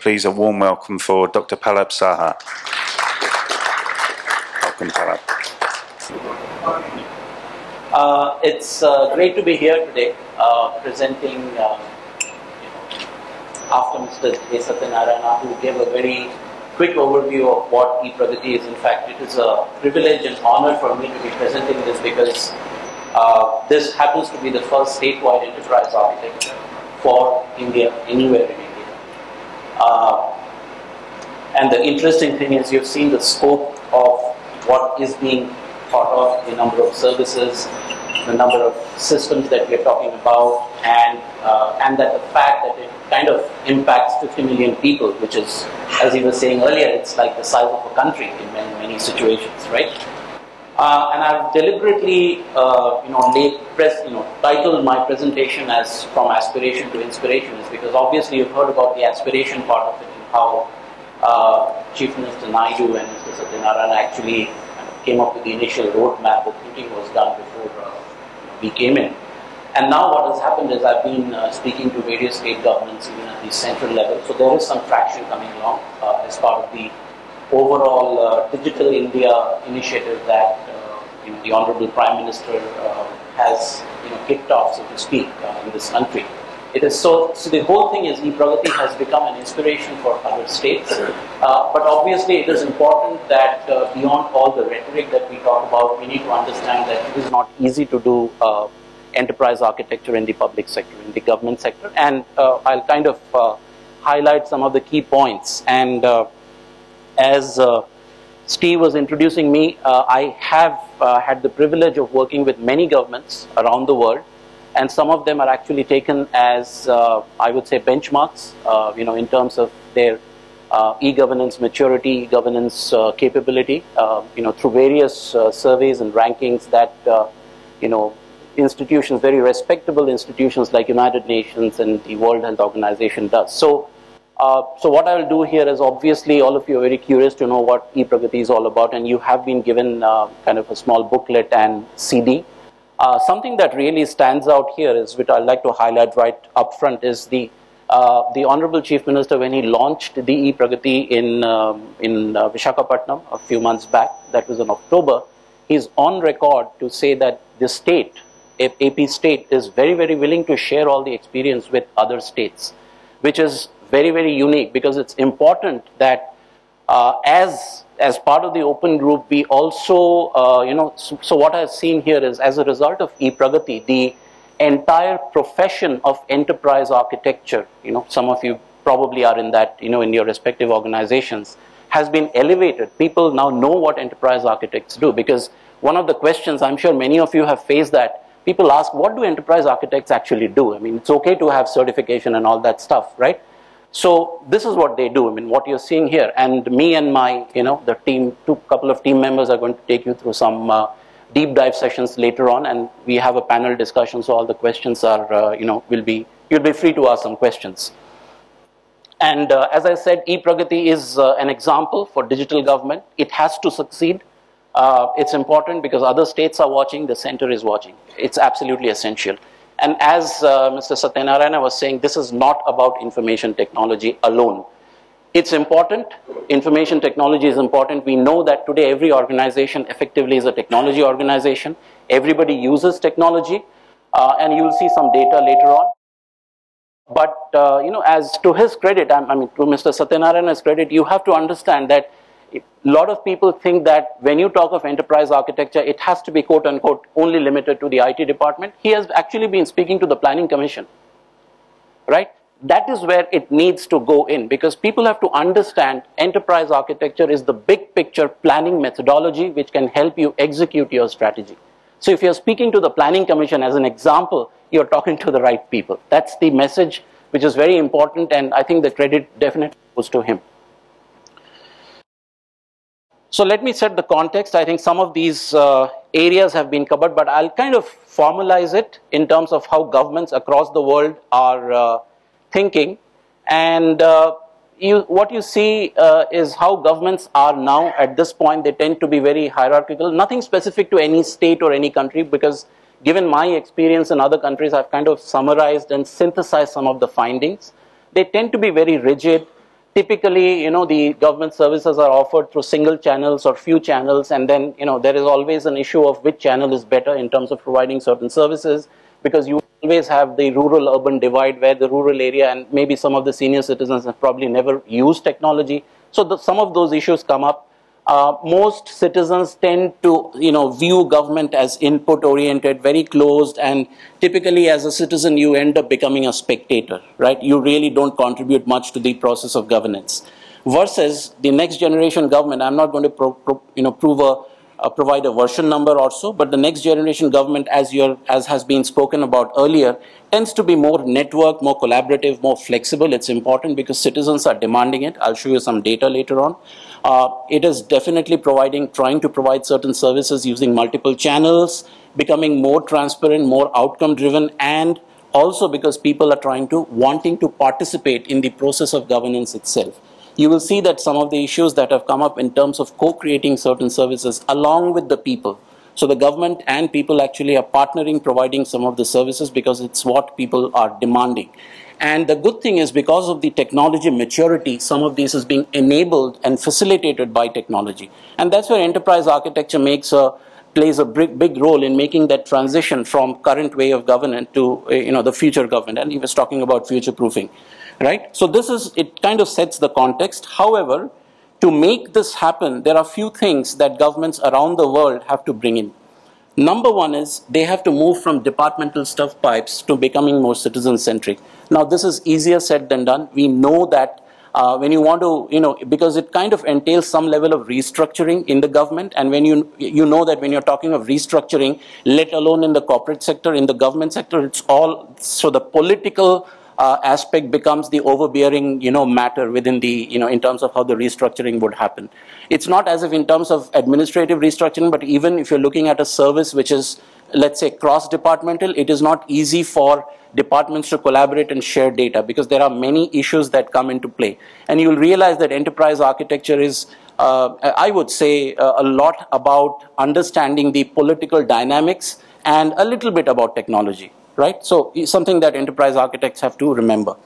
Please, a warm welcome for Dr. Palab Saha. Welcome, Palab. Uh, it's uh, great to be here today, uh, presenting uh, you know, after Mr. Satyanarayana, who gave a very quick overview of what e-Pragati is. In fact, it is a privilege and honor for me to be presenting this because uh, this happens to be the first statewide enterprise architecture for India, anywhere in India. Uh, and the interesting thing is you've seen the scope of what is being thought of, the number of services, the number of systems that we're talking about, and, uh, and that the fact that it kind of impacts 50 million people, which is, as you were saying earlier, it's like the size of a country in many, many situations, right? Uh, and I've deliberately, uh, you know, press, you know, titled my presentation as "From Aspiration to Inspiration," is because obviously you've heard about the aspiration part of it and how uh, Chief Minister Naidu and Mr. Satyanarayana actually came up with the initial roadmap. The thinking was done before uh, we came in. And now what has happened is I've been uh, speaking to various state governments, even at the central level. So there is some traction coming along uh, as part of the overall uh, Digital India initiative that uh, you know, the Honorable Prime Minister uh, has you know, kicked off, so to speak, uh, in this country. It is so, so the whole thing is e-Pragati has become an inspiration for other states. But obviously it is important that beyond all the rhetoric that we talk about, we need to understand that it is not easy to do enterprise architecture in the public sector, in the government sector. And uh, I'll kind of uh, highlight some of the key points. And uh, as Steve was introducing me, I have had the privilege of working with many governments around the world and some of them are actually taken as, uh, I would say, benchmarks, uh, you know, in terms of their uh, e-governance maturity, e-governance uh, capability, uh, you know, through various uh, surveys and rankings that, you know, institutions, very respectable institutions like United Nations and the World Health Organization does. So, so what I will do here is obviously all of you are very curious to know what e-Pragati is all about and you have been given kind of a small booklet and CD uh, something that really stands out here is, which I'd like to highlight right up front, is the uh, the Honorable Chief Minister when he launched the e-Pragati in, um, in uh, Vishakhapatnam a few months back, that was in October, he's on record to say that the state, AP state, is very, very willing to share all the experience with other states, which is very, very unique because it's important that uh, as as part of the open group, we also, uh, you know, so, so, what I've seen here is as a result of e-Pragati, the entire profession of enterprise architecture, you know, some of you probably are in that, you know, in your respective organizations, has been elevated. People now know what enterprise architects do because one of the questions, I'm sure many of you have faced that, people ask, what do enterprise architects actually do? I mean, it's okay to have certification and all that stuff, right? So this is what they do. I mean, what you're seeing here, and me and my, you know, the team, two couple of team members are going to take you through some uh, deep dive sessions later on, and we have a panel discussion. So all the questions are, uh, you know, will be you'll be free to ask some questions. And uh, as I said, e-Pragati is uh, an example for digital government. It has to succeed. Uh, it's important because other states are watching. The center is watching. It's absolutely essential. And as uh, Mr. Satyanarayana was saying, this is not about information technology alone. It's important. Information technology is important. We know that today every organization effectively is a technology organization. Everybody uses technology. Uh, and you will see some data later on. But, uh, you know, as to his credit, I, I mean, to Mr. Satyanarayana's credit, you have to understand that a lot of people think that when you talk of enterprise architecture, it has to be quote unquote only limited to the IT department. He has actually been speaking to the planning commission, right? That is where it needs to go in because people have to understand enterprise architecture is the big picture planning methodology which can help you execute your strategy. So if you're speaking to the planning commission as an example, you're talking to the right people. That's the message which is very important and I think the credit definitely goes to him. So let me set the context. I think some of these uh, areas have been covered, but I'll kind of formalize it in terms of how governments across the world are uh, thinking. And uh, you, what you see uh, is how governments are now at this point. They tend to be very hierarchical. Nothing specific to any state or any country because given my experience in other countries, I've kind of summarized and synthesized some of the findings. They tend to be very rigid typically, you know, the government services are offered through single channels or few channels, and then, you know, there is always an issue of which channel is better in terms of providing certain services, because you always have the rural-urban divide where the rural area and maybe some of the senior citizens have probably never used technology. So the, some of those issues come up. Uh, most citizens tend to, you know, view government as input-oriented, very closed, and typically as a citizen you end up becoming a spectator, right? You really don't contribute much to the process of governance. Versus the next generation government, I'm not going to, you know, prove a uh, provide a version number or so, but the next generation government, as, you as has been spoken about earlier, tends to be more network, more collaborative, more flexible. It's important because citizens are demanding it. I'll show you some data later on. Uh, it is definitely providing, trying to provide certain services using multiple channels, becoming more transparent, more outcome driven, and also because people are trying to, wanting to participate in the process of governance itself you will see that some of the issues that have come up in terms of co-creating certain services along with the people. So the government and people actually are partnering, providing some of the services because it's what people are demanding. And the good thing is because of the technology maturity, some of this is being enabled and facilitated by technology. And that's where enterprise architecture makes a plays a big, big role in making that transition from current way of governance to you know the future government. And he was talking about future proofing right? So this is, it kind of sets the context. However, to make this happen, there are few things that governments around the world have to bring in. Number one is they have to move from departmental stovepipes to becoming more citizen-centric. Now, this is easier said than done. We know that uh, when you want to, you know, because it kind of entails some level of restructuring in the government. And when you, you know that when you're talking of restructuring, let alone in the corporate sector, in the government sector, it's all, so the political uh, aspect becomes the overbearing, you know, matter within the, you know, in terms of how the restructuring would happen. It's not as if in terms of administrative restructuring, but even if you're looking at a service which is, let's say, cross-departmental, it is not easy for departments to collaborate and share data because there are many issues that come into play. And you'll realize that enterprise architecture is, uh, I would say, uh, a lot about understanding the political dynamics and a little bit about technology right? So it's something that enterprise architects have to remember.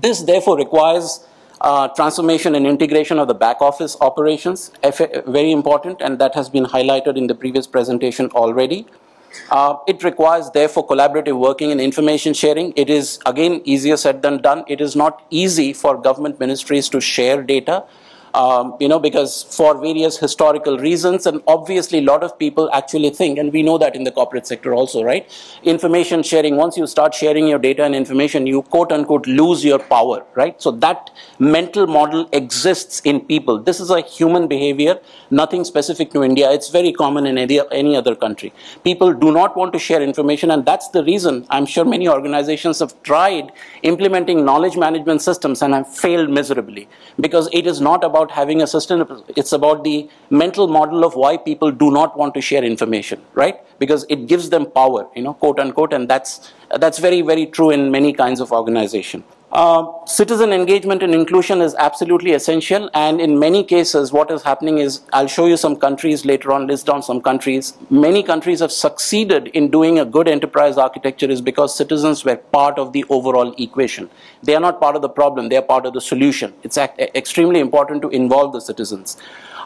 This therefore requires uh, transformation and integration of the back office operations, very important, and that has been highlighted in the previous presentation already. Uh, it requires therefore collaborative working and information sharing. It is again easier said than done. It is not easy for government ministries to share data um, you know, because for various historical reasons, and obviously a lot of people actually think, and we know that in the corporate sector also, right? Information sharing, once you start sharing your data and information, you quote unquote lose your power, right? So that mental model exists in people. This is a human behavior, nothing specific to India. It's very common in any, any other country. People do not want to share information, and that's the reason I'm sure many organizations have tried implementing knowledge management systems and have failed miserably because it is not about about having a sustainable, it's about the mental model of why people do not want to share information, right? Because it gives them power, you know, quote unquote, and that's, that's very, very true in many kinds of organization. Uh, citizen engagement and inclusion is absolutely essential and in many cases what is happening is I'll show you some countries later on list down some countries. Many countries have succeeded in doing a good enterprise architecture is because citizens were part of the overall equation. They are not part of the problem they are part of the solution. It's extremely important to involve the citizens.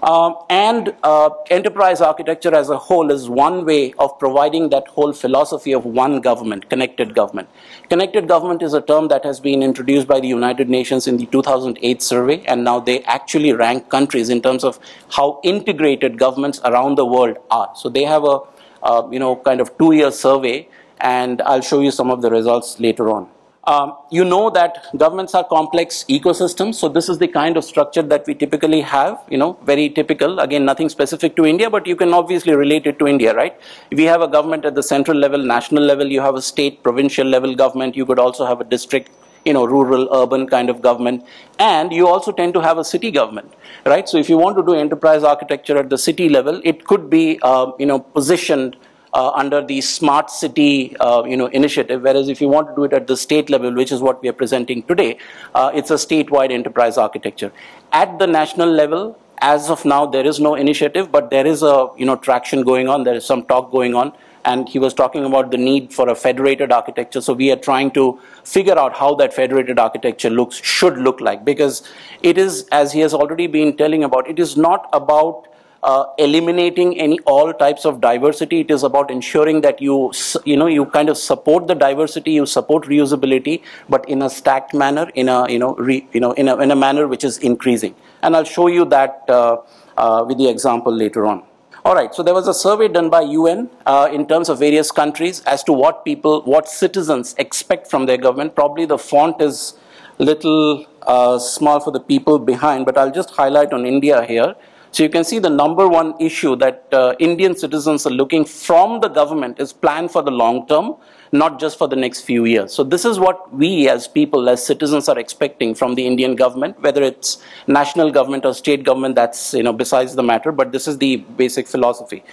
Um, and uh, enterprise architecture as a whole is one way of providing that whole philosophy of one government, connected government. Connected government is a term that has been introduced by the United Nations in the 2008 survey, and now they actually rank countries in terms of how integrated governments around the world are. So they have a, uh, you know, kind of two-year survey, and I'll show you some of the results later on. Um, you know that governments are complex ecosystems, so this is the kind of structure that we typically have, you know, very typical. Again, nothing specific to India, but you can obviously relate it to India, right? We have a government at the central level, national level, you have a state, provincial level government, you could also have a district, you know, rural, urban kind of government, and you also tend to have a city government, right? So if you want to do enterprise architecture at the city level, it could be, uh, you know, positioned uh, under the smart city uh, you know, initiative, whereas if you want to do it at the state level, which is what we are presenting today, uh, it's a statewide enterprise architecture. At the national level, as of now, there is no initiative, but there is a you know, traction going on, there is some talk going on. And he was talking about the need for a federated architecture. So we are trying to figure out how that federated architecture looks should look like because it is, as he has already been telling about, it is not about uh, eliminating any all types of diversity. It is about ensuring that you you know you kind of support the diversity, you support reusability, but in a stacked manner, in a you know re, you know in a in a manner which is increasing. And I'll show you that uh, uh, with the example later on. All right, so there was a survey done by UN uh, in terms of various countries as to what people, what citizens expect from their government. Probably the font is little uh, small for the people behind, but I'll just highlight on India here. So you can see the number one issue that uh, Indian citizens are looking from the government is plan for the long term not just for the next few years. So this is what we as people, as citizens are expecting from the Indian government, whether it's national government or state government, that's you know besides the matter, but this is the basic philosophy.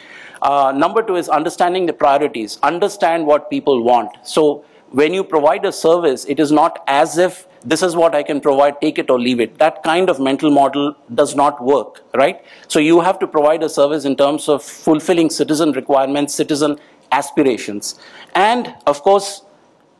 Uh, number two is understanding the priorities, understand what people want. So when you provide a service, it is not as if this is what I can provide, take it or leave it. That kind of mental model does not work, right? So you have to provide a service in terms of fulfilling citizen requirements, citizen aspirations. And of course,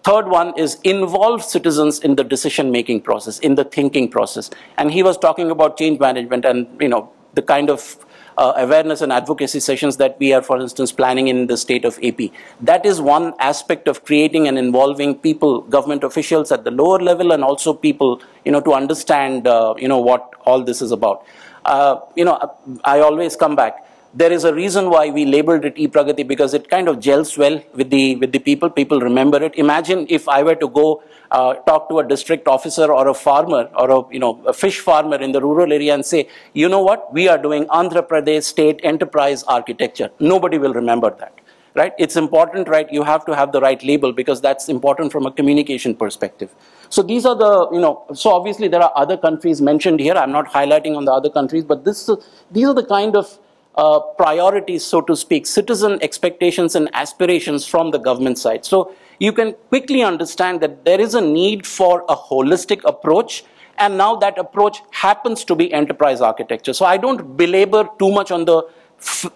third one is involve citizens in the decision making process, in the thinking process. And he was talking about change management and you know the kind of uh, awareness and advocacy sessions that we are, for instance, planning in the state of AP. That is one aspect of creating and involving people, government officials at the lower level, and also people, you know, to understand, uh, you know, what all this is about. Uh, you know, I always come back there is a reason why we labeled it e-Pragati because it kind of gels well with the, with the people. People remember it. Imagine if I were to go uh, talk to a district officer or a farmer or a, you know, a fish farmer in the rural area and say, you know what, we are doing Andhra Pradesh state enterprise architecture. Nobody will remember that. Right? It's important, right? You have to have the right label because that's important from a communication perspective. So these are the, you know, so obviously there are other countries mentioned here. I'm not highlighting on the other countries, but this, these are the kind of uh, priorities, so to speak, citizen expectations and aspirations from the government side. So you can quickly understand that there is a need for a holistic approach and now that approach happens to be enterprise architecture. So I don't belabor too much on the,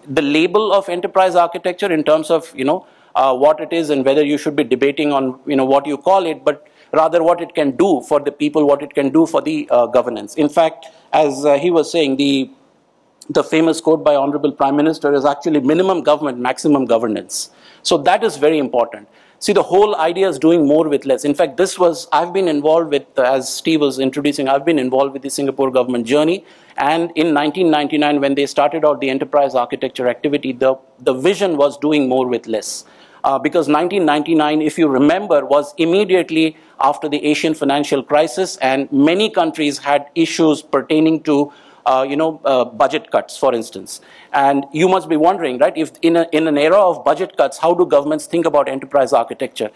the label of enterprise architecture in terms of, you know, uh, what it is and whether you should be debating on, you know, what you call it, but rather what it can do for the people, what it can do for the uh, governance. In fact, as uh, he was saying, the the famous quote by Honorable Prime Minister is actually minimum government, maximum governance. So that is very important. See, the whole idea is doing more with less. In fact, this was, I've been involved with, as Steve was introducing, I've been involved with the Singapore government journey. And in 1999, when they started out the enterprise architecture activity, the, the vision was doing more with less. Uh, because 1999, if you remember, was immediately after the Asian financial crisis, and many countries had issues pertaining to uh, you know, uh, budget cuts, for instance. And you must be wondering, right, if in, a, in an era of budget cuts, how do governments think about enterprise architecture?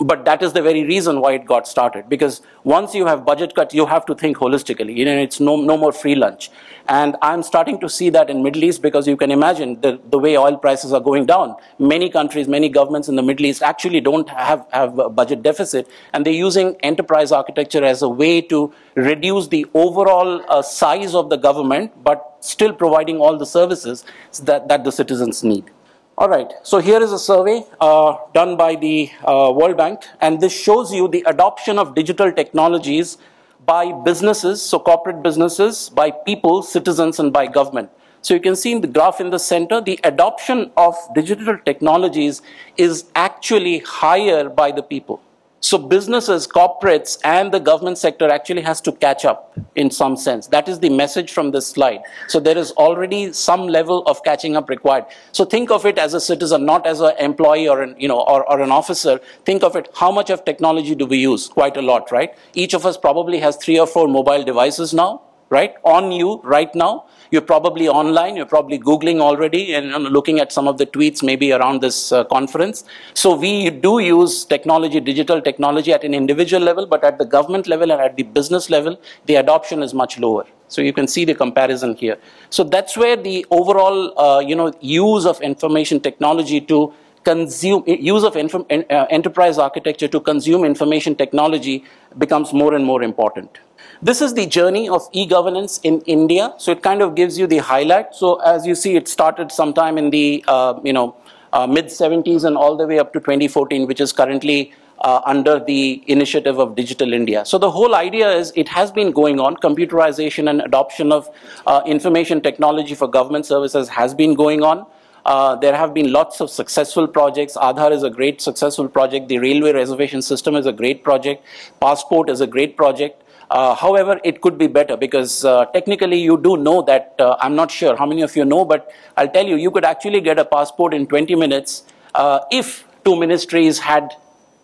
But that is the very reason why it got started. Because once you have budget cuts you have to think holistically. You know it's no, no more free lunch. And i'm starting to see that in middle east because you can imagine the, the way oil prices are going down. Many countries many governments in the middle east actually don't have, have a budget deficit and they're using enterprise architecture as a way to reduce the overall uh, size of the government but still providing all the services that, that the citizens need all right, so here is a survey uh, done by the uh, World Bank, and this shows you the adoption of digital technologies by businesses, so corporate businesses, by people, citizens, and by government. So you can see in the graph in the center, the adoption of digital technologies is actually higher by the people. So businesses, corporates, and the government sector actually has to catch up in some sense. That is the message from this slide. So there is already some level of catching up required. So think of it as a citizen, not as an employee or an, you know, or, or an officer. Think of it, how much of technology do we use? Quite a lot, right? Each of us probably has three or four mobile devices now, right? On you right now. You're probably online, you're probably Googling already and looking at some of the tweets maybe around this uh, conference. So we do use technology, digital technology at an individual level, but at the government level and at the business level, the adoption is much lower. So you can see the comparison here. So that's where the overall, uh, you know, use of information technology to consume, use of uh, enterprise architecture to consume information technology becomes more and more important. This is the journey of e-governance in India. So it kind of gives you the highlight. So as you see, it started sometime in the, uh, you know, uh, mid 70s and all the way up to 2014, which is currently uh, under the initiative of Digital India. So the whole idea is it has been going on. Computerization and adoption of uh, information technology for government services has been going on. Uh, there have been lots of successful projects. Aadhaar is a great successful project. The railway reservation system is a great project. Passport is a great project. Uh, however, it could be better because uh, technically you do know that, uh, I'm not sure how many of you know, but I'll tell you, you could actually get a passport in 20 minutes uh, if two ministries had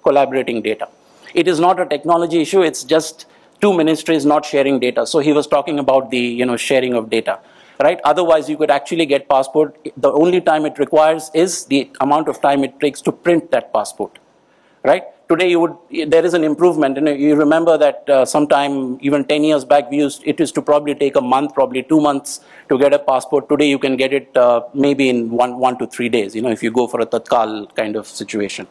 collaborating data. It is not a technology issue, it's just two ministries not sharing data. So he was talking about the you know, sharing of data. Right? Otherwise, you could actually get passport. The only time it requires is the amount of time it takes to print that passport. Right? Today, you would there is an improvement, and you remember that uh, sometime even 10 years back, we used it used to probably take a month, probably two months to get a passport. Today, you can get it uh, maybe in one one to three days. You know, if you go for a tatkal kind of situation.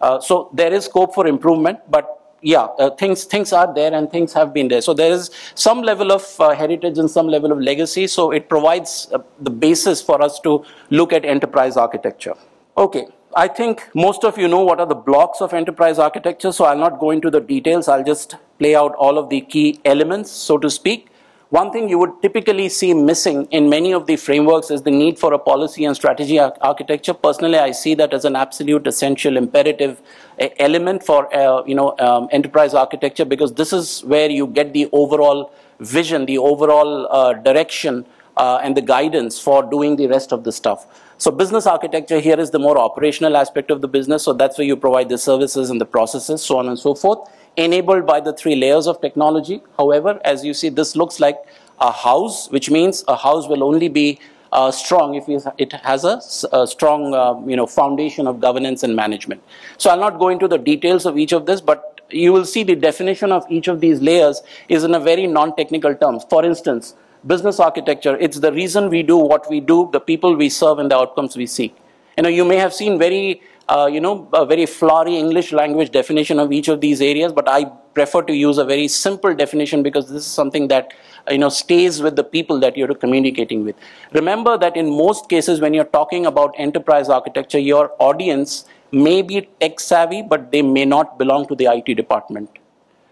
Uh, so there is scope for improvement, but yeah, uh, things things are there and things have been there. So there is some level of uh, heritage and some level of legacy. So it provides uh, the basis for us to look at enterprise architecture. Okay, I think most of you know what are the blocks of enterprise architecture. So I'll not go into the details. I'll just play out all of the key elements, so to speak. One thing you would typically see missing in many of the frameworks is the need for a policy and strategy ar architecture. Personally, I see that as an absolute essential imperative element for uh, you know um, enterprise architecture because this is where you get the overall vision, the overall uh, direction uh, and the guidance for doing the rest of the stuff. So business architecture here is the more operational aspect of the business. So that's where you provide the services and the processes, so on and so forth enabled by the three layers of technology. However, as you see, this looks like a house, which means a house will only be uh, strong if it has a, a strong uh, you know, foundation of governance and management. So I'll not go into the details of each of this, but you will see the definition of each of these layers is in a very non-technical terms. For instance, business architecture, it's the reason we do what we do, the people we serve and the outcomes we seek. You know, you may have seen very uh, you know, a very flowery English language definition of each of these areas, but I prefer to use a very simple definition because this is something that, you know, stays with the people that you're communicating with. Remember that in most cases when you're talking about enterprise architecture, your audience may be tech savvy, but they may not belong to the IT department,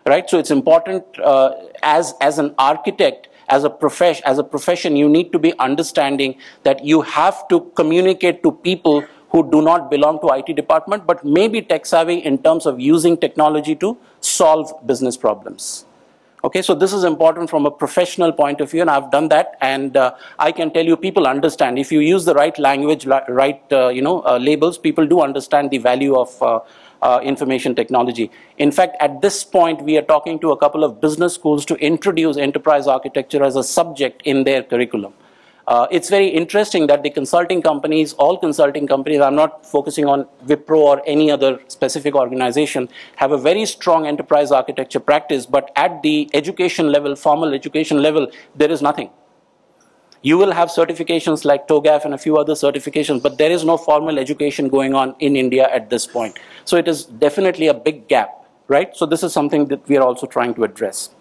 right? So it's important uh, as, as an architect, as a profession, as a profession, you need to be understanding that you have to communicate to people who do not belong to IT department but may be tech savvy in terms of using technology to solve business problems. Okay, so this is important from a professional point of view, and I've done that, and uh, I can tell you people understand. If you use the right language, right, uh, you know, uh, labels, people do understand the value of uh, uh, information technology. In fact, at this point, we are talking to a couple of business schools to introduce enterprise architecture as a subject in their curriculum. Uh, it's very interesting that the consulting companies, all consulting companies, I'm not focusing on Wipro or any other specific organization, have a very strong enterprise architecture practice, but at the education level, formal education level, there is nothing. You will have certifications like TOGAF and a few other certifications, but there is no formal education going on in India at this point. So it is definitely a big gap, right? So this is something that we are also trying to address.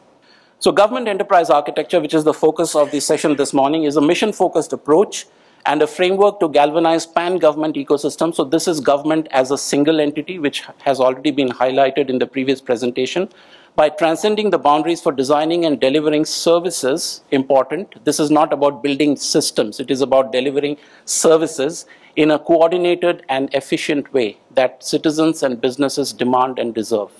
So government enterprise architecture, which is the focus of the session this morning, is a mission-focused approach and a framework to galvanize pan-government ecosystem. So this is government as a single entity, which has already been highlighted in the previous presentation. By transcending the boundaries for designing and delivering services, important, this is not about building systems, it is about delivering services in a coordinated and efficient way that citizens and businesses demand and deserve,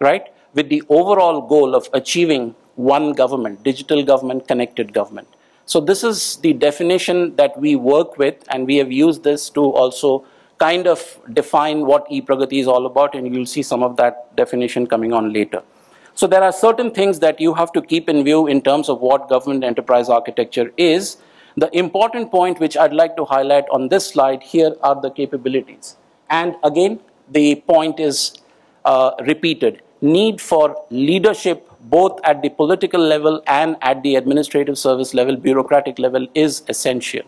right? With the overall goal of achieving one government, digital government, connected government. So this is the definition that we work with and we have used this to also kind of define what e-Pragati is all about and you'll see some of that definition coming on later. So there are certain things that you have to keep in view in terms of what government enterprise architecture is. The important point which I'd like to highlight on this slide here are the capabilities. And again, the point is uh, repeated. Need for leadership both at the political level and at the administrative service level, bureaucratic level, is essential.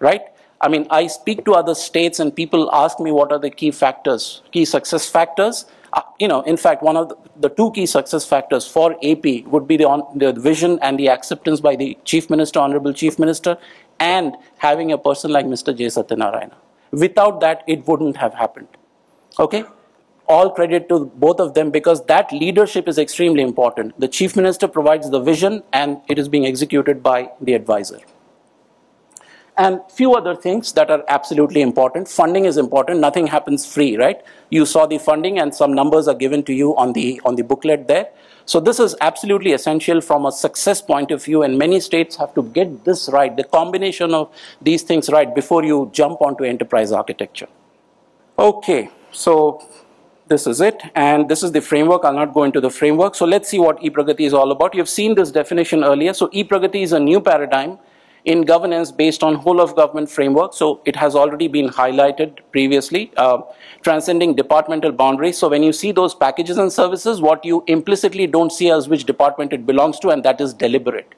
Right? I mean, I speak to other states and people ask me what are the key factors, key success factors. Uh, you know, in fact, one of the, the, two key success factors for AP would be the, on, the vision and the acceptance by the Chief Minister, Honorable Chief Minister, and having a person like Mr. J. Satyanarayana Without that, it wouldn't have happened. Okay? All credit to both of them because that leadership is extremely important. The chief minister provides the vision and it is being executed by the advisor and few other things that are absolutely important. Funding is important. Nothing happens free, right? You saw the funding and some numbers are given to you on the, on the booklet there. So this is absolutely essential from a success point of view and many states have to get this right, the combination of these things right before you jump onto enterprise architecture. Okay, so this is it and this is the framework. I'll not go into the framework. So let's see what e-Pragati is all about. You've seen this definition earlier. So e-Pragati is a new paradigm in governance based on whole of government framework. So it has already been highlighted previously, uh, transcending departmental boundaries. So when you see those packages and services, what you implicitly don't see as which department it belongs to, and that is deliberate.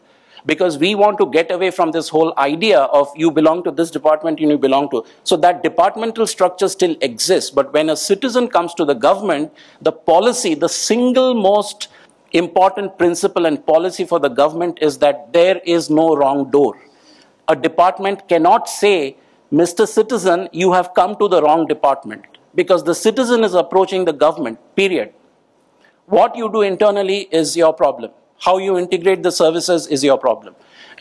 Because we want to get away from this whole idea of you belong to this department and you belong to. So that departmental structure still exists. But when a citizen comes to the government, the policy, the single most important principle and policy for the government is that there is no wrong door a department cannot say, Mr. Citizen, you have come to the wrong department because the citizen is approaching the government, period. What you do internally is your problem. How you integrate the services is your problem.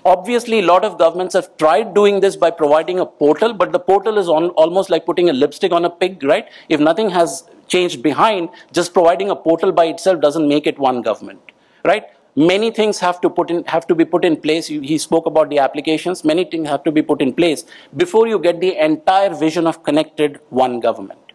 Obviously, a lot of governments have tried doing this by providing a portal, but the portal is on, almost like putting a lipstick on a pig, right? If nothing has changed behind, just providing a portal by itself doesn't make it one government, right? many things have to put in have to be put in place he spoke about the applications many things have to be put in place before you get the entire vision of connected one government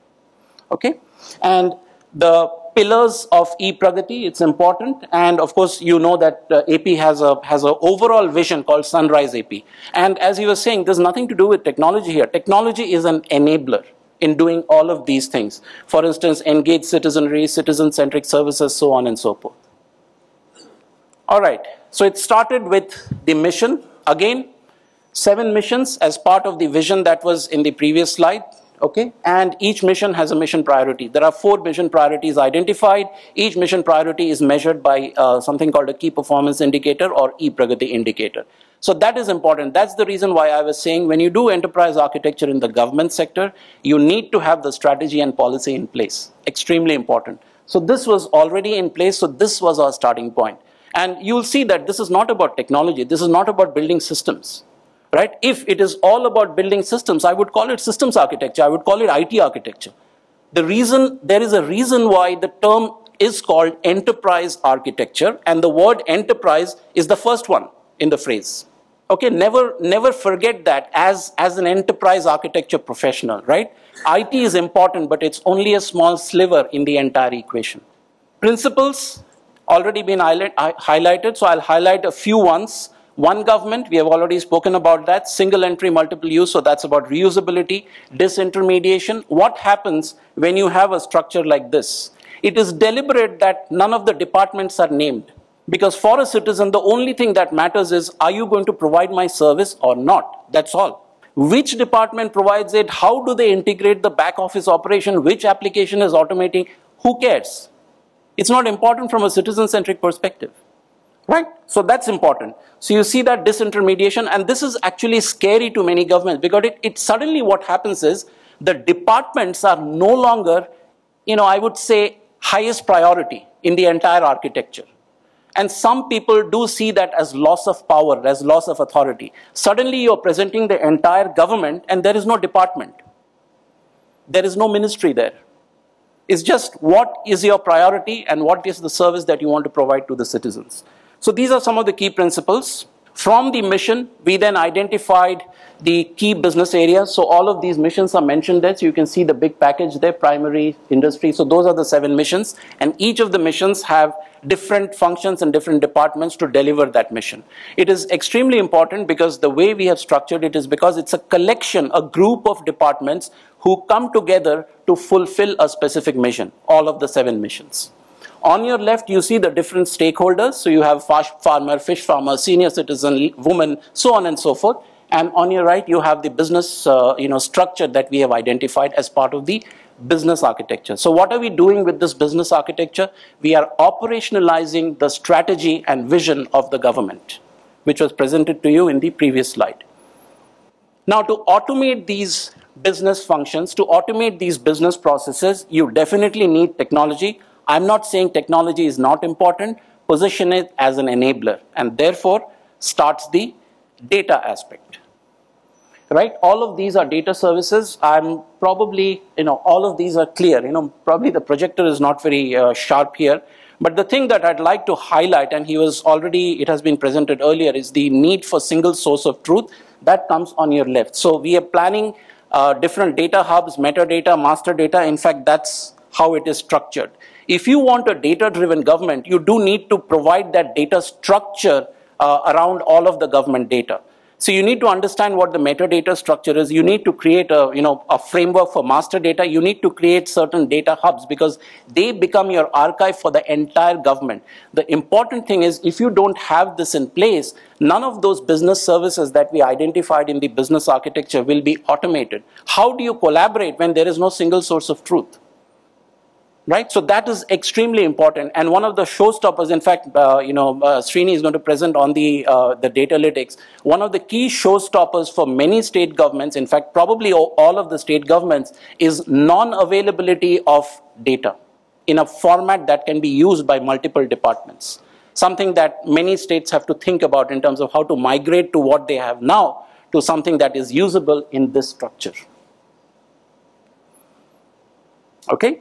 okay and the pillars of e-pragati. It's important. And of course you know that uh, ap has a has an overall vision called sunrise ap and as he was saying there's nothing to do with technology here. Technology is an enabler in doing all of these things. For instance engage citizenry citizen centric services so on and so forth. All right, so it started with the mission. Again, seven missions as part of the vision that was in the previous slide. Okay, and each mission has a mission priority. There are four mission priorities identified. Each mission priority is measured by uh, something called a key performance indicator or e-Pragati indicator. So that is important. That's the reason why I was saying when you do enterprise architecture in the government sector, you need to have the strategy and policy in place. Extremely important. So this was already in place. So this was our starting point. And you'll see that this is not about technology. This is not about building systems, right? If it is all about building systems, I would call it systems architecture. I would call it IT architecture. The reason, there is a reason why the term is called enterprise architecture and the word enterprise is the first one in the phrase. Okay, never, never forget that as, as an enterprise architecture professional, right? IT is important, but it's only a small sliver in the entire equation. Principles, already been highlighted, so I'll highlight a few ones. One government, we have already spoken about that. Single entry, multiple use, so that's about reusability. Disintermediation, what happens when you have a structure like this? It is deliberate that none of the departments are named. Because for a citizen, the only thing that matters is, are you going to provide my service or not? That's all. Which department provides it? How do they integrate the back office operation? Which application is automating? Who cares? It's not important from a citizen-centric perspective. Right? So that's important. So you see that disintermediation, and this is actually scary to many governments because it, it suddenly what happens is the departments are no longer, you know, I would say highest priority in the entire architecture. And some people do see that as loss of power, as loss of authority. Suddenly you're presenting the entire government and there is no department. There is no ministry there. It's just what is your priority and what is the service that you want to provide to the citizens. So these are some of the key principles. From the mission, we then identified the key business areas. So all of these missions are mentioned there. So you can see the big package there, primary, industry. So those are the seven missions. And each of the missions have different functions and different departments to deliver that mission. It is extremely important because the way we have structured it is because it's a collection, a group of departments who come together to fulfill a specific mission, all of the seven missions. On your left, you see the different stakeholders. So you have farmer, fish farmer, senior citizen, woman, so on and so forth. And on your right, you have the business uh, you know, structure that we have identified as part of the business architecture. So what are we doing with this business architecture? We are operationalizing the strategy and vision of the government, which was presented to you in the previous slide. Now to automate these business functions, to automate these business processes, you definitely need technology. I'm not saying technology is not important, position it as an enabler, and therefore starts the data aspect. Right? All of these are data services. I'm probably, you know, all of these are clear. You know, probably the projector is not very uh, sharp here. But the thing that I'd like to highlight, and he was already, it has been presented earlier, is the need for single source of truth. That comes on your left. So we are planning uh, different data hubs, metadata, master data. In fact, that's how it is structured. If you want a data-driven government, you do need to provide that data structure uh, around all of the government data. So you need to understand what the metadata structure is. You need to create a, you know, a framework for master data. You need to create certain data hubs because they become your archive for the entire government. The important thing is if you don't have this in place, none of those business services that we identified in the business architecture will be automated. How do you collaborate when there is no single source of truth? Right? So that is extremely important. And one of the showstoppers, in fact, uh, you know, uh, Srini is going to present on the, uh, the data analytics. One of the key showstoppers for many state governments, in fact, probably all of the state governments, is non-availability of data in a format that can be used by multiple departments. Something that many states have to think about in terms of how to migrate to what they have now to something that is usable in this structure. Okay?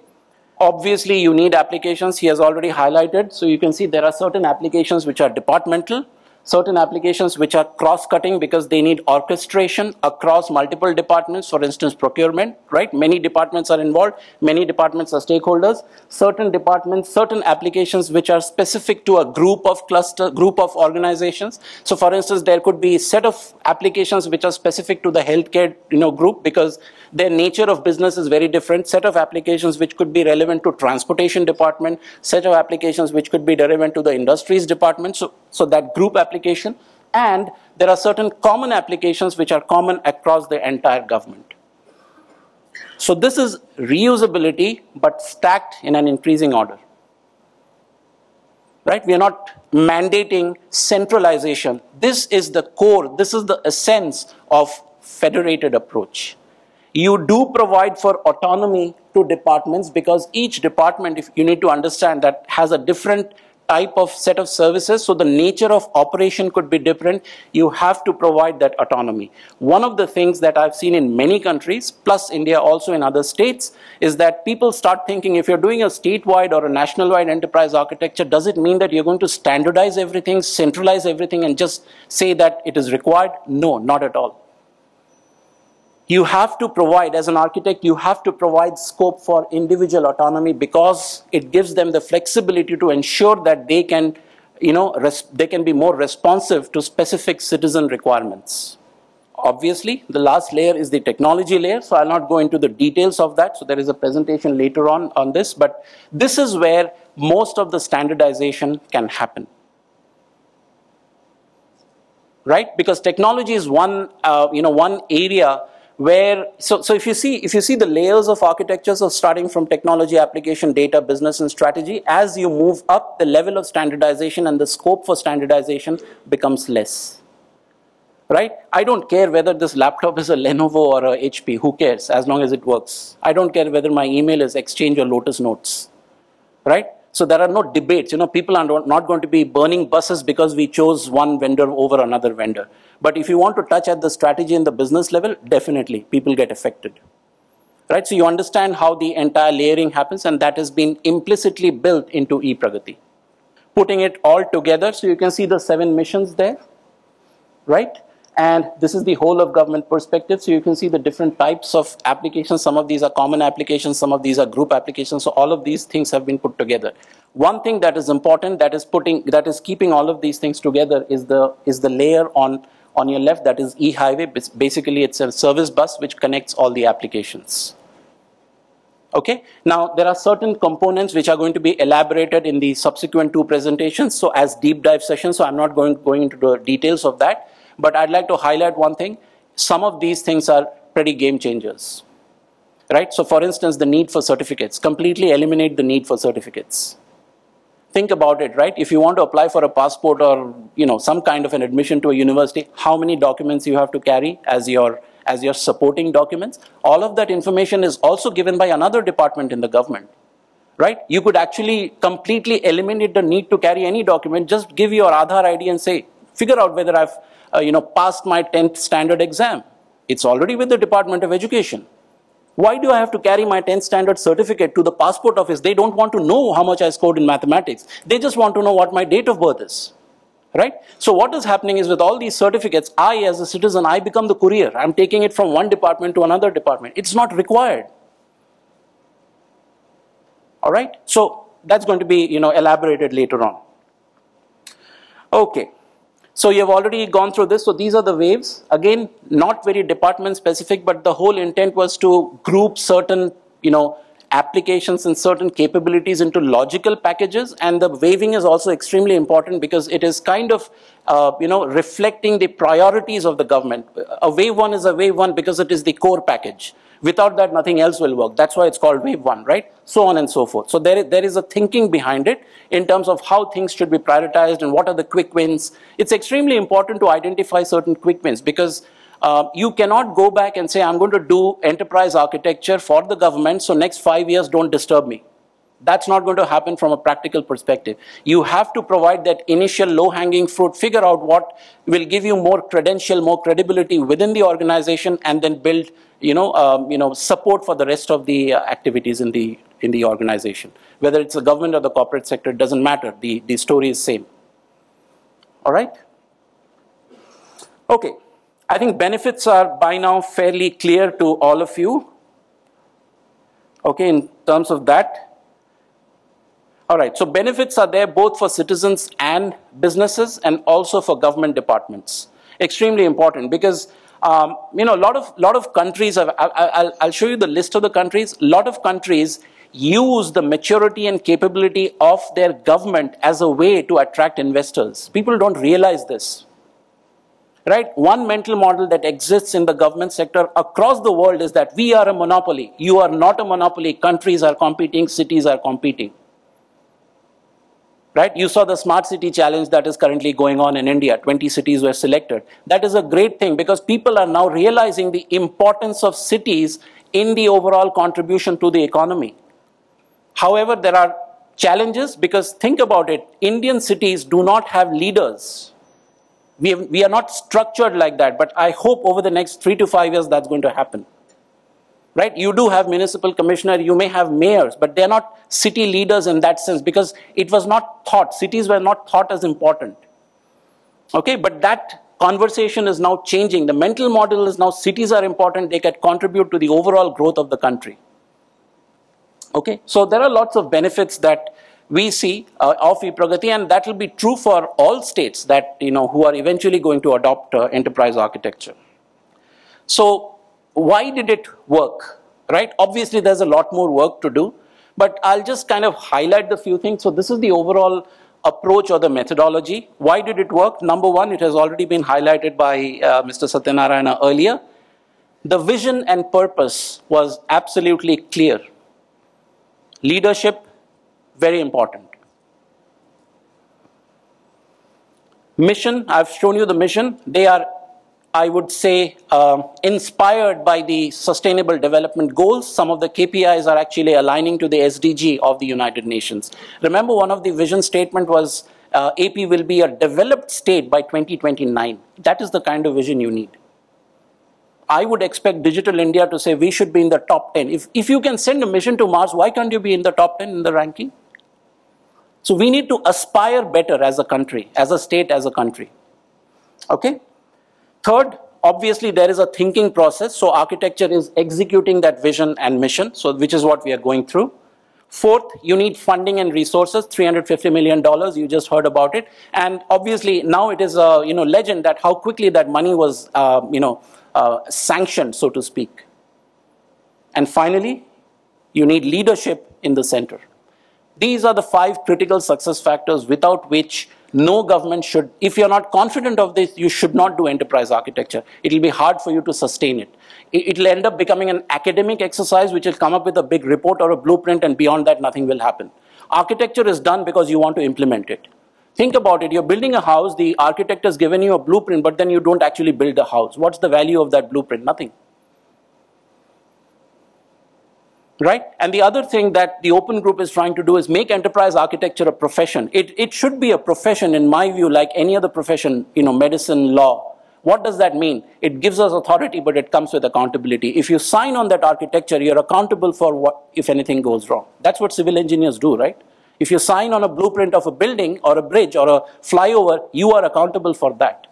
Obviously, you need applications. He has already highlighted. So you can see there are certain applications which are departmental, certain applications which are cross-cutting because they need orchestration across multiple departments, for instance, procurement, right? Many departments are involved, many departments are stakeholders, certain departments, certain applications which are specific to a group of cluster, group of organizations. So for instance, there could be a set of applications which are specific to the healthcare you know, group because their nature of business is very different, set of applications which could be relevant to transportation department, set of applications which could be relevant to the industries department. So, so that group application and there are certain common applications which are common across the entire government. So this is reusability but stacked in an increasing order. Right? We are not mandating centralization. This is the core, this is the essence of federated approach. You do provide for autonomy to departments because each department, if you need to understand that has a different type of set of services, so the nature of operation could be different, you have to provide that autonomy. One of the things that I've seen in many countries, plus India also in other states, is that people start thinking if you're doing a statewide or a national-wide enterprise architecture, does it mean that you're going to standardize everything, centralize everything, and just say that it is required? No, not at all you have to provide, as an architect, you have to provide scope for individual autonomy because it gives them the flexibility to ensure that they can, you know, they can be more responsive to specific citizen requirements. Obviously, the last layer is the technology layer, so I'll not go into the details of that. So there is a presentation later on on this, but this is where most of the standardization can happen right? Because technology is one, uh, you know, one area where so, so if you see if you see the layers of architectures of starting from technology application data business and strategy as you move up the level of standardization and the scope for standardization becomes less. Right? I don't care whether this laptop is a lenovo or a hp who cares as long as it works. I don't care whether my email is exchange or lotus notes. Right so there are no debates. You know, people are not going to be burning buses because we chose one vendor over another vendor. But if you want to touch at the strategy and the business level, definitely people get affected. Right? So you understand how the entire layering happens and that has been implicitly built into ePragati. Putting it all together, so you can see the seven missions there, right? And this is the whole of government perspective. So you can see the different types of applications. Some of these are common applications. Some of these are group applications. So all of these things have been put together. One thing that is important that is putting, that is keeping all of these things together is the, is the layer on, on your left that is e-highway. Basically, it's a service bus which connects all the applications. Okay, now there are certain components which are going to be elaborated in the subsequent two presentations. So as deep dive sessions, so I'm not going, going into the details of that. But I'd like to highlight one thing. Some of these things are pretty game changers. Right? So for instance, the need for certificates. Completely eliminate the need for certificates. Think about it, right? If you want to apply for a passport or you know some kind of an admission to a university, how many documents you have to carry as your as your supporting documents. All of that information is also given by another department in the government. Right? You could actually completely eliminate the need to carry any document. Just give your Aadhaar ID and say, figure out whether I've uh, you know, passed my 10th standard exam. It's already with the Department of Education. Why do I have to carry my 10th standard certificate to the passport office? They don't want to know how much I scored in mathematics. They just want to know what my date of birth is. Right? So what is happening is with all these certificates, I as a citizen, I become the courier. I'm taking it from one department to another department. It's not required. All right? So that's going to be, you know, elaborated later on. Okay. So you've already gone through this. So these are the waves. Again, not very department specific, but the whole intent was to group certain, you know, applications and certain capabilities into logical packages. And the waving is also extremely important because it is kind of, uh, you know, reflecting the priorities of the government. A wave one is a wave one because it is the core package. Without that, nothing else will work. That's why it's called wave one, right? So on and so forth. So there there is a thinking behind it in terms of how things should be prioritized and what are the quick wins. It's extremely important to identify certain quick wins because uh, you cannot go back and say, I'm going to do enterprise architecture for the government, so next five years don't disturb me. That's not going to happen from a practical perspective. You have to provide that initial low-hanging fruit, figure out what will give you more credential, more credibility within the organization, and then build, you know, um, you know, support for the rest of the uh, activities in the in the organization. Whether it's the government or the corporate sector, it doesn't matter. The the story is same. All right. Okay. I think benefits are by now fairly clear to all of you. Okay, in terms of that. All right, so benefits are there both for citizens and businesses and also for government departments. Extremely important because um, you know a lot of lot of countries. Have, I, will show you the list of the countries. A lot of countries use the maturity and capability of their government as a way to attract investors. People don't realize this. Right? One mental model that exists in the government sector across the world is that we are a monopoly. You are not a monopoly. Countries are competing, cities are competing right? You saw the smart city challenge that is currently going on in India. 20 cities were selected. That is a great thing because people are now realizing the importance of cities in the overall contribution to the economy. However, there are challenges because think about it, Indian cities do not have leaders. We, have, we are not structured like that, but I hope over the next three to five years that's going to happen right? You do have municipal commissioner, you may have mayors, but they're not city leaders in that sense because it was not thought, cities were not thought as important. Okay, but that conversation is now changing. The mental model is now cities are important, they can contribute to the overall growth of the country. Okay, so there are lots of benefits that we see uh, of e-Pragati and that will be true for all states that, you know, who are eventually going to adopt uh, enterprise architecture. So why did it work? Right? Obviously, there's a lot more work to do, but I'll just kind of highlight the few things. So this is the overall approach or the methodology. Why did it work? Number one, it has already been highlighted by uh, Mr. Satyanarayana earlier. The vision and purpose was absolutely clear. Leadership, very important. Mission, I've shown you the mission. They are I would say, uh, inspired by the Sustainable Development Goals. Some of the KPIs are actually aligning to the SDG of the United Nations. Remember, one of the vision statement was uh, AP will be a developed state by 2029. That is the kind of vision you need. I would expect Digital India to say we should be in the top 10. If, if you can send a mission to Mars, why can't you be in the top 10 in the ranking? So we need to aspire better as a country, as a state, as a country. Okay? Third, obviously there is a thinking process. So architecture is executing that vision and mission, so which is what we are going through. Fourth, you need funding and resources, $350 million, you just heard about it. And obviously now it is a you know, legend that how quickly that money was uh, you know, uh, sanctioned, so to speak. And finally, you need leadership in the center. These are the five critical success factors without which no government should, if you're not confident of this, you should not do enterprise architecture. It'll be hard for you to sustain it. It'll end up becoming an academic exercise which will come up with a big report or a blueprint and beyond that nothing will happen. Architecture is done because you want to implement it. Think about it. You're building a house, the architect has given you a blueprint, but then you don't actually build the house. What's the value of that blueprint? Nothing. Right? And the other thing that the open group is trying to do is make enterprise architecture a profession. It, it should be a profession, in my view, like any other profession, you know, medicine, law. What does that mean? It gives us authority, but it comes with accountability. If you sign on that architecture, you're accountable for what, if anything goes wrong. That's what civil engineers do, right? If you sign on a blueprint of a building or a bridge or a flyover, you are accountable for that.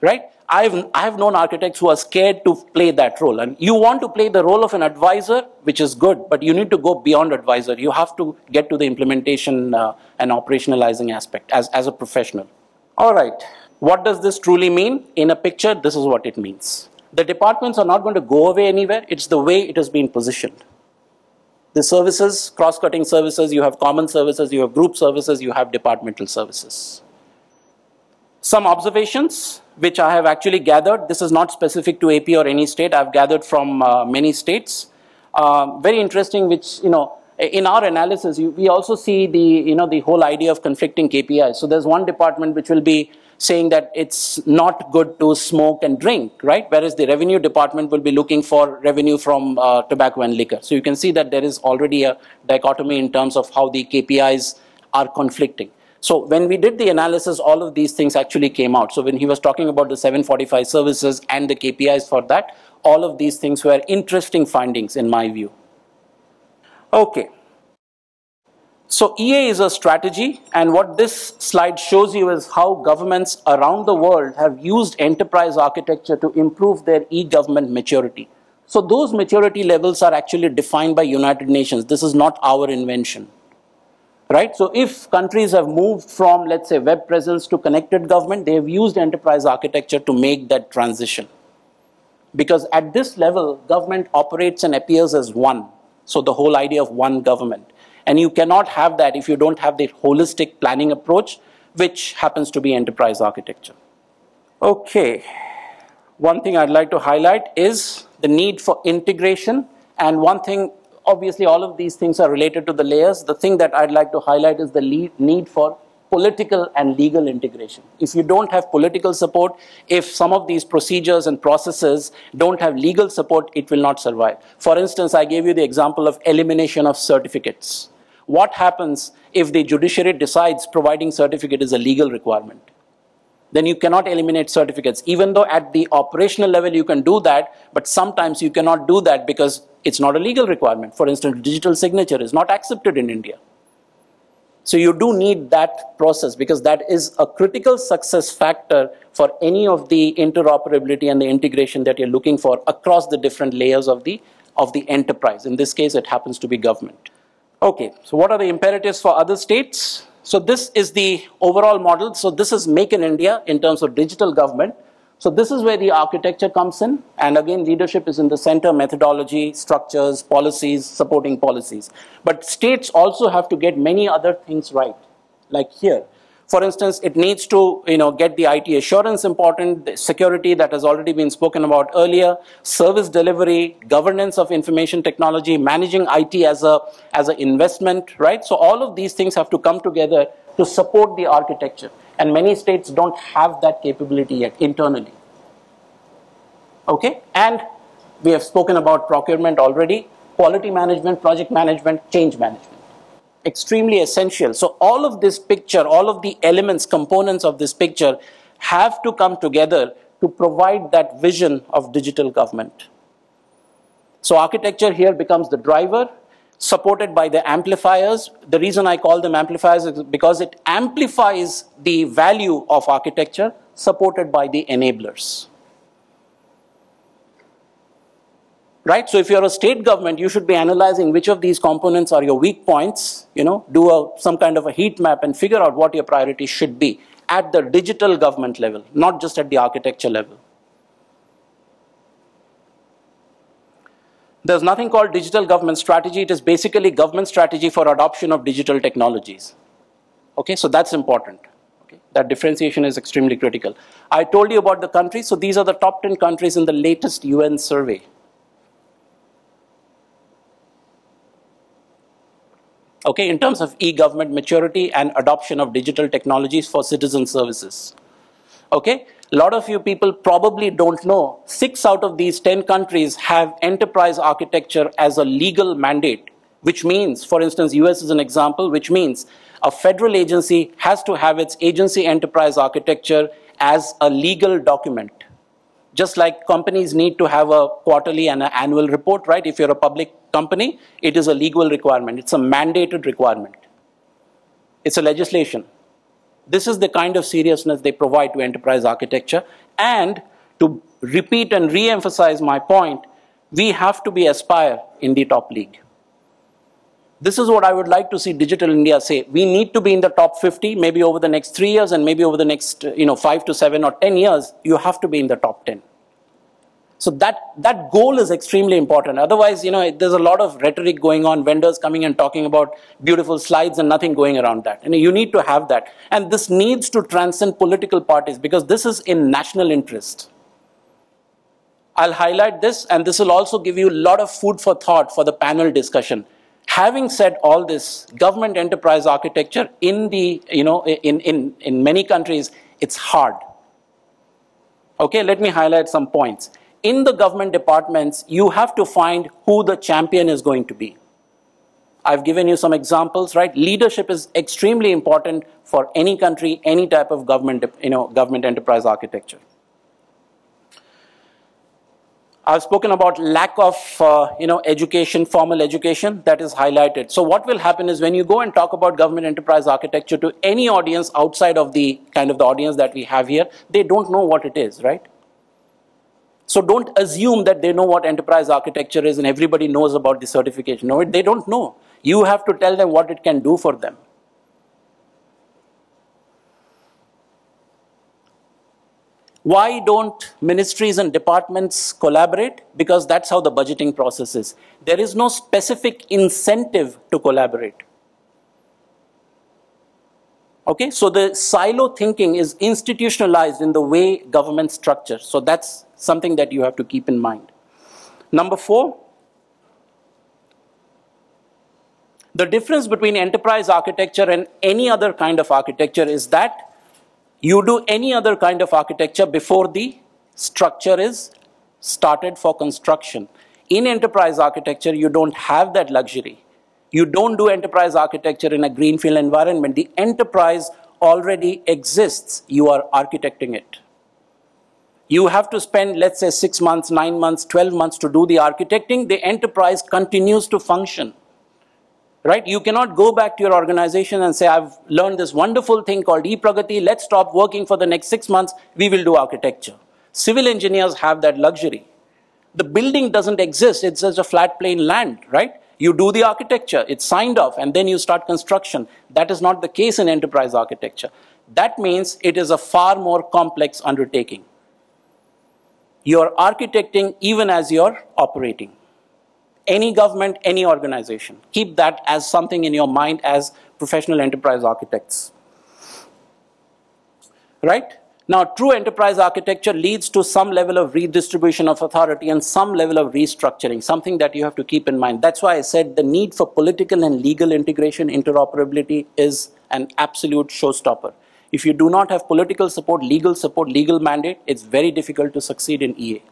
Right? I've, I've known architects who are scared to play that role. And you want to play the role of an advisor, which is good, but you need to go beyond advisor. You have to get to the implementation uh, and operationalizing aspect as, as a professional. All right. What does this truly mean? In a picture, this is what it means. The departments are not going to go away anywhere. It's the way it has been positioned. The services, cross-cutting services, you have common services, you have group services, you have departmental services. Some observations which I have actually gathered. This is not specific to AP or any state. I've gathered from uh, many states. Uh, very interesting, which, you know, in our analysis, you, we also see the, you know, the whole idea of conflicting KPIs. So there's one department which will be saying that it's not good to smoke and drink, right? Whereas the revenue department will be looking for revenue from uh, tobacco and liquor. So you can see that there is already a dichotomy in terms of how the KPIs are conflicting. So when we did the analysis, all of these things actually came out. So when he was talking about the 745 services and the KPIs for that, all of these things were interesting findings in my view. Okay. So EA is a strategy and what this slide shows you is how governments around the world have used enterprise architecture to improve their e-government maturity. So those maturity levels are actually defined by United Nations. This is not our invention. Right? So if countries have moved from, let's say, web presence to connected government, they have used enterprise architecture to make that transition. Because at this level, government operates and appears as one. So the whole idea of one government. And you cannot have that if you don't have the holistic planning approach, which happens to be enterprise architecture. Okay. One thing I'd like to highlight is the need for integration. And one thing, obviously, all of these things are related to the layers. The thing that I'd like to highlight is the need for political and legal integration. If you don't have political support, if some of these procedures and processes don't have legal support, it will not survive. For instance, I gave you the example of elimination of certificates. What happens if the judiciary decides providing certificate is a legal requirement? Then you cannot eliminate certificates, even though at the operational level you can do that, but sometimes you cannot do that because it's not a legal requirement. For instance, digital signature is not accepted in India. So you do need that process because that is a critical success factor for any of the interoperability and the integration that you're looking for across the different layers of the, of the enterprise. In this case, it happens to be government. Okay, so what are the imperatives for other states? So this is the overall model. So this is Make in India in terms of digital government. So this is where the architecture comes in. And again, leadership is in the center, methodology, structures, policies, supporting policies. But states also have to get many other things right, like here. For instance, it needs to you know, get the IT assurance important, the security that has already been spoken about earlier, service delivery, governance of information technology, managing IT as a as an investment, right? So all of these things have to come together to support the architecture. And many states don't have that capability yet internally. Okay? And we have spoken about procurement already, quality management, project management, change management extremely essential. So all of this picture, all of the elements, components of this picture have to come together to provide that vision of digital government. So architecture here becomes the driver, supported by the amplifiers. The reason I call them amplifiers is because it amplifies the value of architecture, supported by the enablers. Right? So if you're a state government, you should be analyzing which of these components are your weak points, you know, do a, some kind of a heat map and figure out what your priorities should be at the digital government level, not just at the architecture level. There's nothing called digital government strategy. It is basically government strategy for adoption of digital technologies. Okay, so that's important. Okay, that differentiation is extremely critical. I told you about the countries. So these are the top 10 countries in the latest UN survey. Okay, in terms of e-government maturity and adoption of digital technologies for citizen services. Okay, a lot of you people probably don't know, six out of these 10 countries have enterprise architecture as a legal mandate, which means, for instance, US is an example, which means a federal agency has to have its agency enterprise architecture as a legal document. Just like companies need to have a quarterly and an annual report, right? If you're a public company, it is a legal requirement. It's a mandated requirement. It's a legislation. This is the kind of seriousness they provide to enterprise architecture. And to repeat and re-emphasize my point, we have to be aspire in the top league. This is what I would like to see Digital India say. We need to be in the top 50, maybe over the next three years, and maybe over the next, you know, five to seven or 10 years, you have to be in the top 10. So that, that goal is extremely important. Otherwise, you know, there's a lot of rhetoric going on, vendors coming and talking about beautiful slides and nothing going around that. And you need to have that. And this needs to transcend political parties because this is in national interest. I'll highlight this and this will also give you a lot of food for thought for the panel discussion having said all this, government enterprise architecture in the, you know, in, in, in many countries, it's hard. Okay, let me highlight some points. In the government departments, you have to find who the champion is going to be. I've given you some examples, right? Leadership is extremely important for any country, any type of government, you know, government enterprise architecture. I've spoken about lack of, uh, you know, education, formal education that is highlighted. So what will happen is when you go and talk about government enterprise architecture to any audience outside of the kind of the audience that we have here, they don't know what it is, right? So don't assume that they know what enterprise architecture is and everybody knows about the certification. No, they don't know. You have to tell them what it can do for them. Why don't ministries and departments collaborate? Because that's how the budgeting process is. There is no specific incentive to collaborate. Okay, so the silo thinking is institutionalized in the way government structure. So that's something that you have to keep in mind. Number four, the difference between enterprise architecture and any other kind of architecture is that you do any other kind of architecture before the structure is started for construction. In enterprise architecture, you don't have that luxury. You don't do enterprise architecture in a greenfield environment. The enterprise already exists. You are architecting it. You have to spend, let's say, six months, nine months, 12 months to do the architecting. The enterprise continues to function right? You cannot go back to your organization and say, I've learned this wonderful thing called ePragati, let's stop working for the next six months, we will do architecture. Civil engineers have that luxury. The building doesn't exist, it's just a flat plain land, right? You do the architecture, it's signed off, and then you start construction. That is not the case in enterprise architecture. That means it is a far more complex undertaking. You're architecting even as you're operating any government, any organization. Keep that as something in your mind as professional enterprise architects. Right? Now, true enterprise architecture leads to some level of redistribution of authority and some level of restructuring, something that you have to keep in mind. That's why I said the need for political and legal integration, interoperability is an absolute showstopper. If you do not have political support, legal support, legal mandate, it's very difficult to succeed in EA.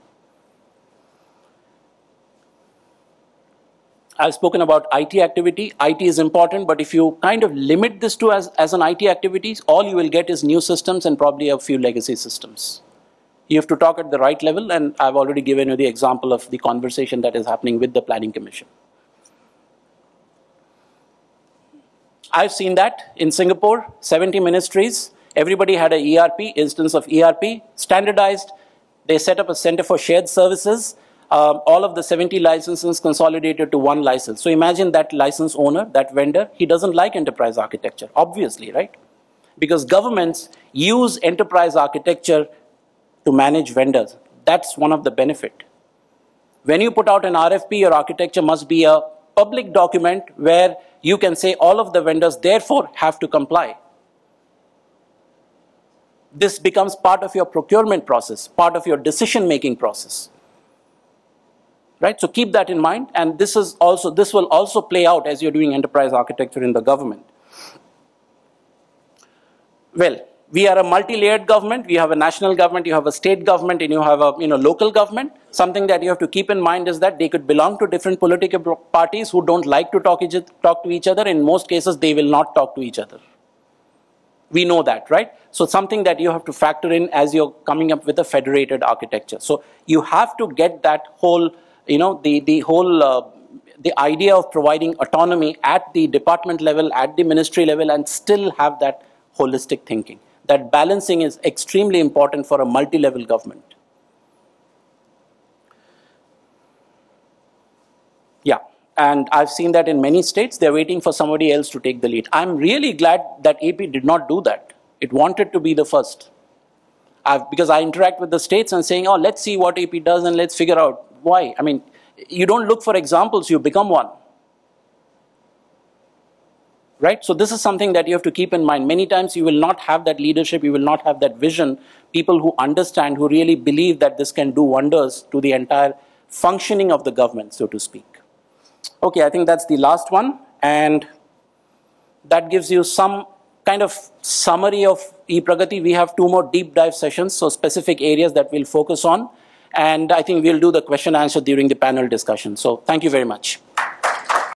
I've spoken about IT activity. IT is important, but if you kind of limit this to as, as an IT activities, all you will get is new systems and probably a few legacy systems. You have to talk at the right level, and I've already given you the example of the conversation that is happening with the Planning Commission. I've seen that in Singapore, 70 ministries, everybody had an ERP, instance of ERP, standardized. They set up a center for shared services um, all of the 70 licenses consolidated to one license. So imagine that license owner, that vendor, he doesn't like enterprise architecture, obviously, right? Because governments use enterprise architecture to manage vendors. That's one of the benefit. When you put out an RFP, your architecture must be a public document where you can say all of the vendors therefore have to comply. This becomes part of your procurement process, part of your decision-making process right? So keep that in mind, and this is also this will also play out as you're doing enterprise architecture in the government. Well, we are a multi-layered government. We have a national government, you have a state government, and you have a you know local government. Something that you have to keep in mind is that they could belong to different political parties who don't like to talk, each, talk to each other. In most cases, they will not talk to each other. We know that, right? So something that you have to factor in as you're coming up with a federated architecture. So you have to get that whole, you know, the, the whole, uh, the idea of providing autonomy at the department level, at the ministry level, and still have that holistic thinking. That balancing is extremely important for a multi-level government. Yeah, and I've seen that in many states, they're waiting for somebody else to take the lead. I'm really glad that AP did not do that. It wanted to be the first. I've, because I interact with the states and saying, oh, let's see what AP does and let's figure out why. I mean, you don't look for examples, you become one. Right? So this is something that you have to keep in mind. Many times you will not have that leadership, you will not have that vision, people who understand, who really believe that this can do wonders to the entire functioning of the government, so to speak. Okay, I think that's the last one. And that gives you some kind of summary of ePragati. We have two more deep dive sessions, so specific areas that we'll focus on. And I think we'll do the question answer during the panel discussion. So thank you very much.